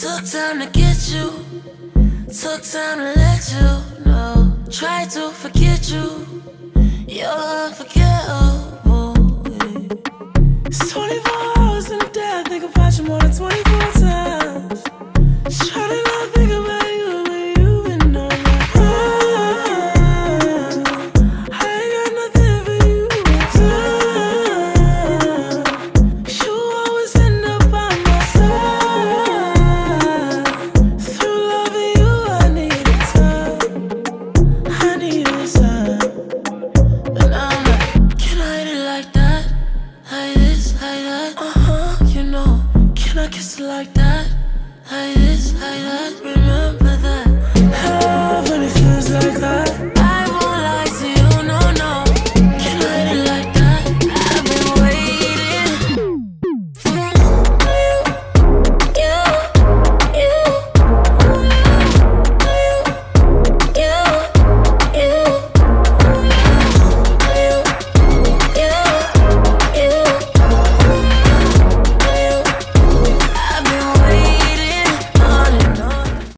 Took time to get you. Took time to let you know. Try to forget you. You're unforgettable. It's 24 hours in a day. I think about you more than 20 that, like this, like that. Remember